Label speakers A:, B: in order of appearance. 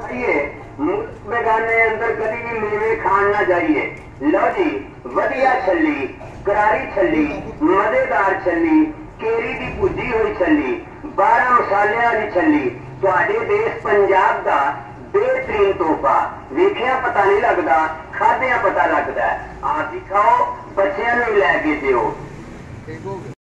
A: इसलिए मूर्ख बेगाने अंदर कभी भी मेवे खाना चाहिए लो जी, वधिया छली करारी छली मज़ेदार छली केरी की भुजी हुई छली बारह मसालिया वाली छली ਤੁਹਾਡੇ ਦੇਸ਼ ਪੰਜਾਬ ਦਾ ਬਿਹਤਰੀਨ ਤੋਹਫਾ ਵੇਖਿਆ पता ਨਹੀਂ ਲੱਗਦਾ ਖਾਦਿਆਂ ਪਤਾ ਲੱਗਦਾ ਆਪ ਵੀ ਖਾਓ ਬੱਚਿਆਂ ਨੂੰ ਲੈ ਕੇ ਦਿਓ